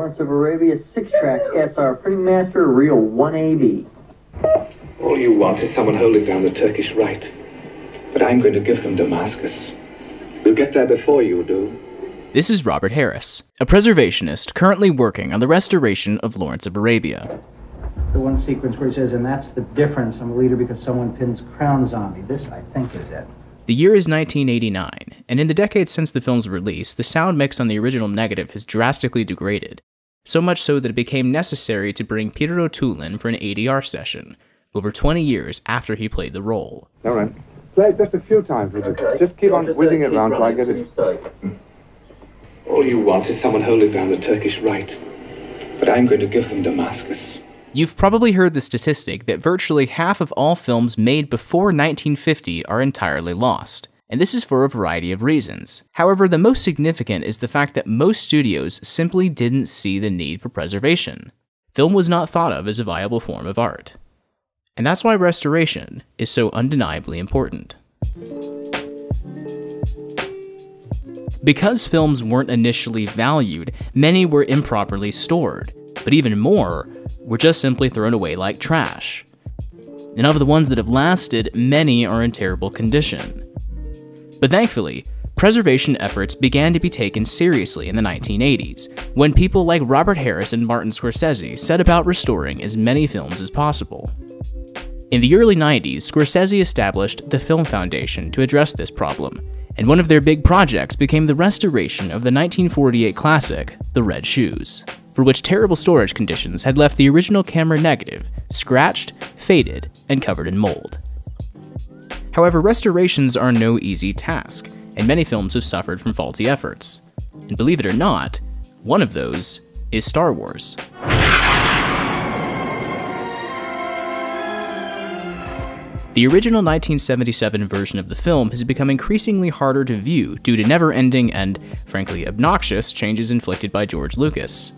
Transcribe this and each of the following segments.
Lawrence of Arabia 6-track SR Printing Master Reel 1AB. All you want is someone holding down the Turkish right. But I'm going to give them Damascus. We'll get there before you do. This is Robert Harris, a preservationist currently working on the restoration of Lawrence of Arabia. The one sequence where he says, and that's the difference, I'm a leader because someone pins crowns on me. This, I think, is it. The year is 1989, and in the decades since the film's release, the sound mix on the original negative has drastically degraded, so much so that it became necessary to bring Peter O'Toole in for an ADR session, over 20 years after he played the role. All right. Play it just a few times, would you? Just keep on whizzing it around till I get it. All you want is someone holding down the Turkish right. But I'm going to give them Damascus. You've probably heard the statistic that virtually half of all films made before 1950 are entirely lost. And this is for a variety of reasons. However, the most significant is the fact that most studios simply didn't see the need for preservation. Film was not thought of as a viable form of art. And that's why restoration is so undeniably important. Because films weren't initially valued, many were improperly stored, but even more were just simply thrown away like trash. And of the ones that have lasted, many are in terrible condition. But thankfully, preservation efforts began to be taken seriously in the 1980s, when people like Robert Harris and Martin Scorsese set about restoring as many films as possible. In the early 90s, Scorsese established the Film Foundation to address this problem, and one of their big projects became the restoration of the 1948 classic, The Red Shoes, for which terrible storage conditions had left the original camera negative scratched, faded, and covered in mold. However, restorations are no easy task, and many films have suffered from faulty efforts. And believe it or not, one of those is Star Wars. The original 1977 version of the film has become increasingly harder to view due to never ending and, frankly, obnoxious changes inflicted by George Lucas.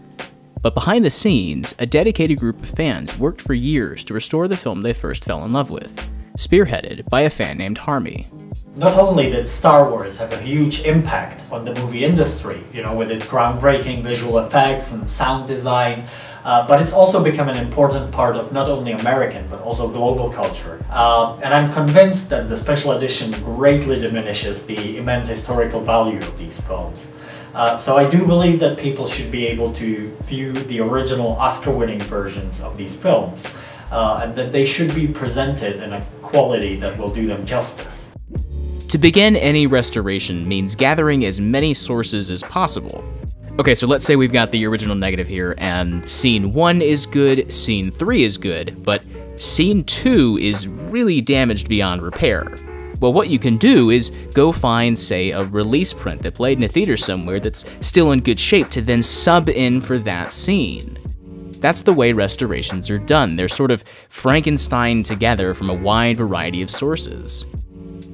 But behind the scenes, a dedicated group of fans worked for years to restore the film they first fell in love with, spearheaded by a fan named Harmy. Not only did Star Wars have a huge impact on the movie industry, you know, with its groundbreaking visual effects and sound design, uh, but it's also become an important part of not only American but also global culture. Uh, and I'm convinced that the special edition greatly diminishes the immense historical value of these films. Uh, so I do believe that people should be able to view the original Oscar-winning versions of these films, uh, and that they should be presented in a quality that will do them justice. To begin any restoration means gathering as many sources as possible, Okay, so let's say we've got the original negative here, and scene 1 is good, scene 3 is good, but scene 2 is really damaged beyond repair. Well, what you can do is go find, say, a release print that played in a theater somewhere that's still in good shape to then sub in for that scene. That's the way restorations are done. They're sort of Frankenstein together from a wide variety of sources.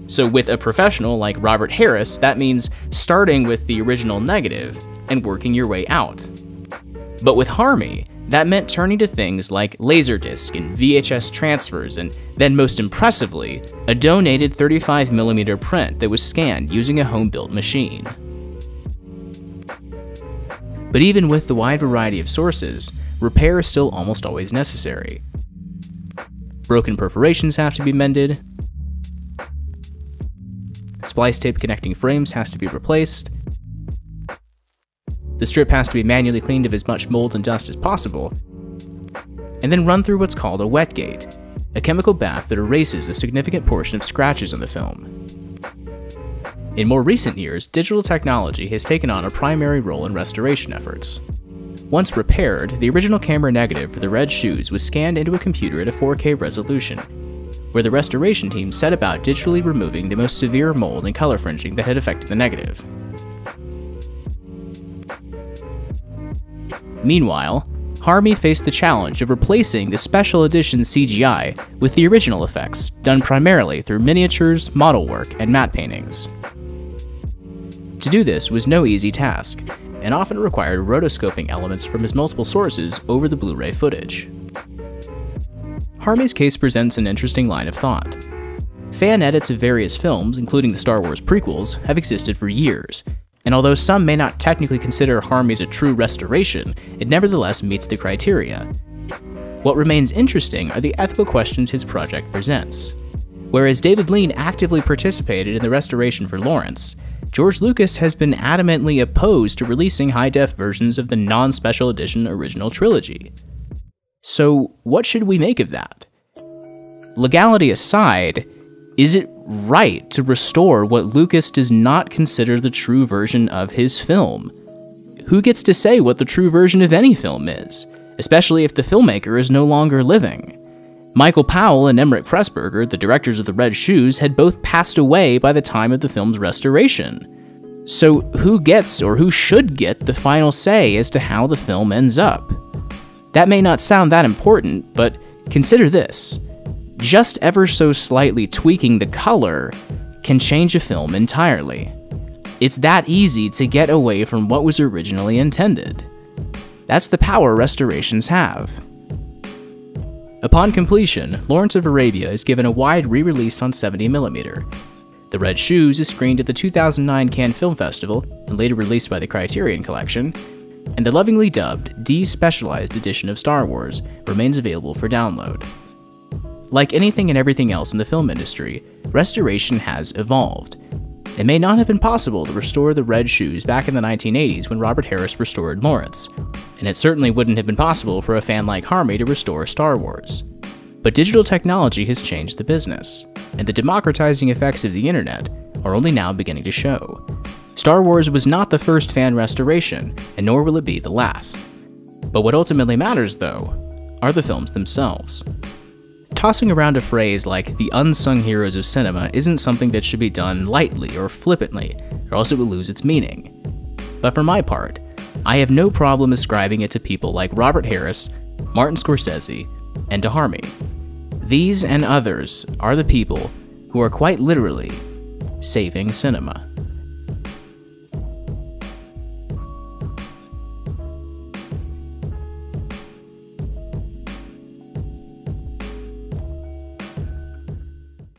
So, with a professional like Robert Harris, that means starting with the original negative and working your way out. But with Harmy, that meant turning to things like Laserdisc and VHS transfers, and then most impressively, a donated 35mm print that was scanned using a home built machine. But even with the wide variety of sources, repair is still almost always necessary. Broken perforations have to be mended, splice tape connecting frames has to be replaced, the strip has to be manually cleaned of as much mold and dust as possible, and then run through what's called a wet gate, a chemical bath that erases a significant portion of scratches on the film. In more recent years, digital technology has taken on a primary role in restoration efforts. Once repaired, the original camera negative for the red shoes was scanned into a computer at a 4K resolution, where the restoration team set about digitally removing the most severe mold and color fringing that had affected the negative. Meanwhile, Harmy faced the challenge of replacing the special edition CGI with the original effects, done primarily through miniatures, model work, and matte paintings. To do this was no easy task, and often required rotoscoping elements from his multiple sources over the Blu-ray footage. Harmy's case presents an interesting line of thought. Fan edits of various films, including the Star Wars prequels, have existed for years, and although some may not technically consider Harmy's a true restoration, it nevertheless meets the criteria. What remains interesting are the ethical questions his project presents. Whereas David Lean actively participated in the restoration for Lawrence, George Lucas has been adamantly opposed to releasing high def versions of the non special edition original trilogy. So, what should we make of that? Legality aside, is it right to restore what Lucas does not consider the true version of his film? Who gets to say what the true version of any film is, especially if the filmmaker is no longer living? Michael Powell and Emeric Pressburger, the directors of The Red Shoes, had both passed away by the time of the film's restoration. So, who gets or who should get the final say as to how the film ends up? That may not sound that important, but consider this just ever so slightly tweaking the color can change a film entirely. It's that easy to get away from what was originally intended. That's the power restorations have. Upon completion, Lawrence of Arabia is given a wide re release on 70mm. The Red Shoes is screened at the 2009 Cannes Film Festival and later released by the Criterion Collection, and the lovingly dubbed despecialized edition of Star Wars remains available for download. Like anything and everything else in the film industry, restoration has evolved. It may not have been possible to restore the red shoes back in the 1980s when Robert Harris restored Lawrence, and it certainly wouldn't have been possible for a fan like Harmy to restore Star Wars. But digital technology has changed the business, and the democratizing effects of the internet are only now beginning to show. Star Wars was not the first fan restoration, and nor will it be the last. But what ultimately matters, though, are the films themselves. Tossing around a phrase like the unsung heroes of cinema isn't something that should be done lightly or flippantly, or else it would lose its meaning. But for my part, I have no problem ascribing it to people like Robert Harris, Martin Scorsese, and to Harmy. These and others are the people who are quite literally saving cinema.